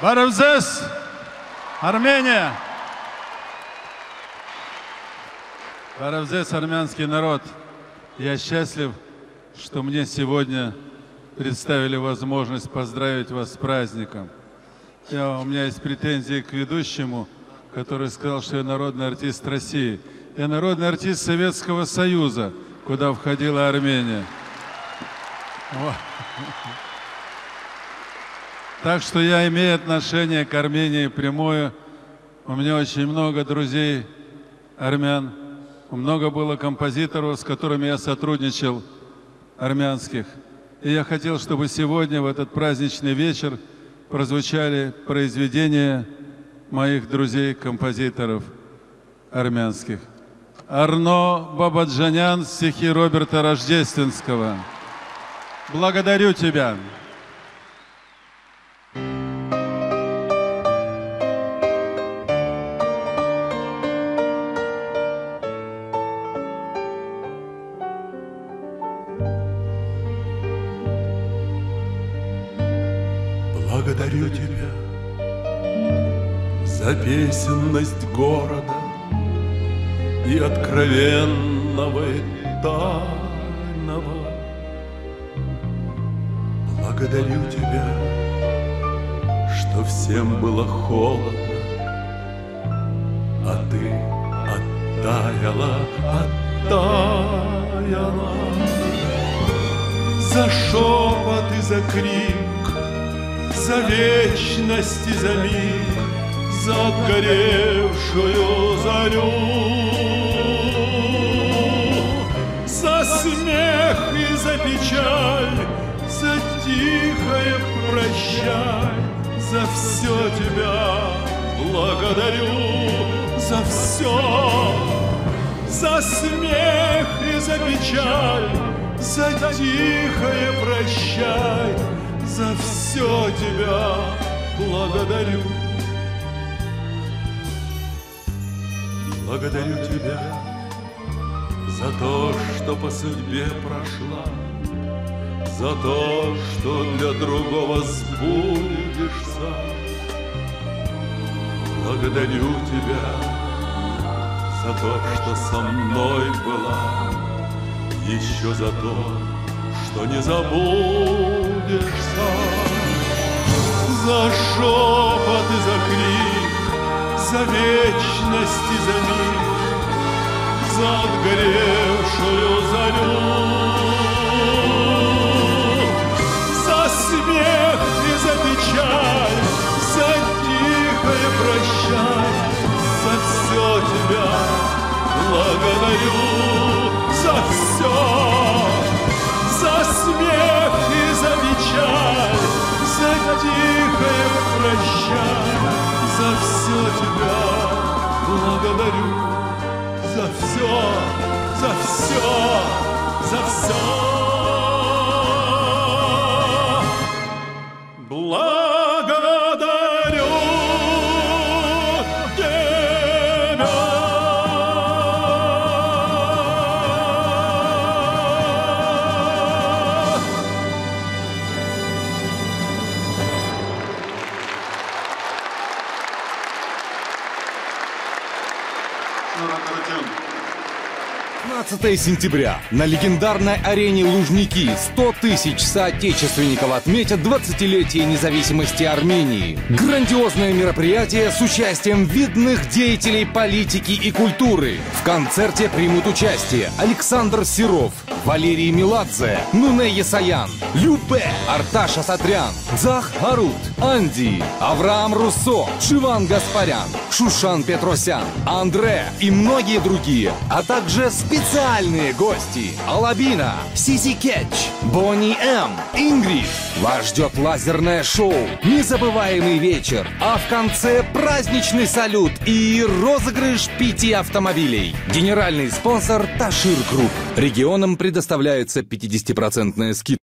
Варавзес, Армения. Варавзес, армянский народ. Я счастлив, что мне сегодня представили возможность поздравить вас с праздником. Я, у меня есть претензии к ведущему, который сказал, что я народный артист России. Я народный артист Советского Союза, куда входила Армения. Вот. Так что я имею отношение к Армении прямое. У меня очень много друзей армян. Много было композиторов, с которыми я сотрудничал, армянских. И я хотел, чтобы сегодня, в этот праздничный вечер, прозвучали произведения моих друзей-композиторов армянских. Арно Бабаджанян, стихи Роберта Рождественского. Благодарю тебя. Благодарю тебя за песенность города И откровенного и тайного. Благодарю тебя, что всем было холодно А ты оттаяла, оттаяла. За шепот и за крик за вечность и за миг, за отгоревшую зарю, за смех и за печаль, за тихое прощай, за все тебя благодарю, за все, за смех и за печаль, за тихое прощай за все тебя благодарю. Благодарю тебя за то, что по судьбе прошла, за то, что для другого сбудешься. Благодарю тебя за то, что со мной была, еще за то, что не забудешься За шепот и за крик, за вечность и за миг За отгоревшую зарю все тебя благодарю, за все, за все, за все. のラカルチューン15 сентября на легендарной арене Лужники 100 тысяч соотечественников отметят 20-летие независимости Армении. Грандиозное мероприятие с участием видных деятелей политики и культуры. В концерте примут участие Александр Серов, Валерий Меладзе, Нуне Есаян, Любе, Арташ Асатрян, Дзах Харут, Анди, Авраам Руссо, Шиван Гаспарян, Шушан Петросян, Андре и многие другие, а также специальные гости Алабина, Сиси Кетч, Бонни М, Ингрид. Вас ждет лазерное шоу, незабываемый вечер, а в конце праздничный салют и розыгрыш пяти автомобилей. Генеральный спонсор Ташир Групп. Регионам предоставляется 50% скидка.